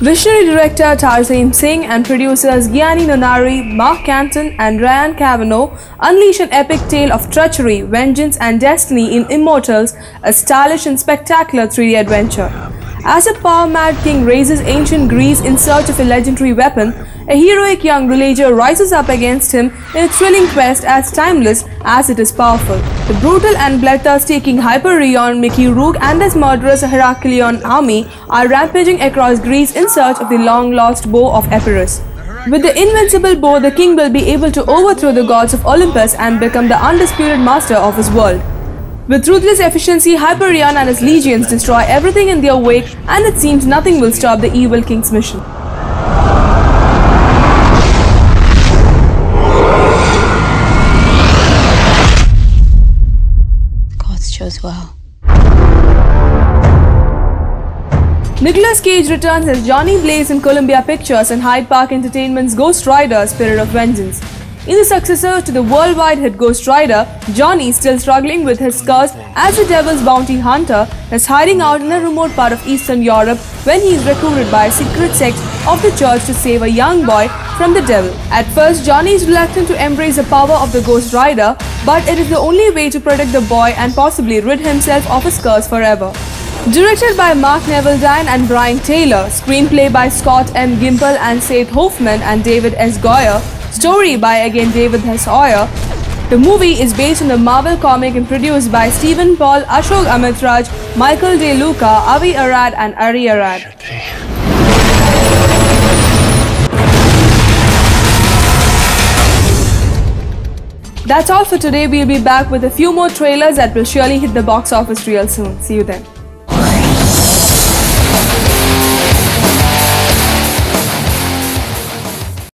Visionary director Tarsem Singh and producers Gianni Nunnari, Mark Canton, and Ryan Kavanaugh unleash an epic tale of treachery, vengeance, and destiny in Immortals, a stylish and spectacular 3D adventure. As a power-mad king razes ancient Greece in search of a legendary weapon, a heroic young villager rises up against him in a thrilling quest as timeless as it is powerful. The brutal and bloodthirsty King Hyperion, Mickey Rourke and his murderous Heraklion army are rampaging across Greece in search of the long-lost bow of Epirus. With the invincible bow, the king will be able to overthrow the gods of Olympus and become the undisputed master of his world. With ruthless efficiency, Hyperion and his legions destroy everything in their wake and it seems nothing will stop the evil king's mission. Gods chose well. Nicolas Cage returns as Johnny Blaze in Columbia Pictures and Hyde Park Entertainment's Ghost Rider Spirit of Vengeance. In the successor to the worldwide hit Ghost Rider, Johnny, still struggling with his curse as the devil's bounty hunter, is hiding out in a remote part of Eastern Europe when he is recruited by a secret sect of the church to save a young boy from the devil. At first, Johnny is reluctant to embrace the power of the Ghost Rider, but it is the only way to protect the boy and possibly rid himself of his curse forever. Directed by Mark Neveldine and Brian Taylor, screenplay by Scott M. Gimple and Seth Hoffman and David S. Goyer, story by again David S. Goyer. The movie is based on the Marvel comic and produced by Steven Paul, Ashok Amritraj, Michael De Luca, Avi Arad and Ari Arad. That's all for today. We'll be back with a few more trailers that will surely hit the box office real soon. See you then.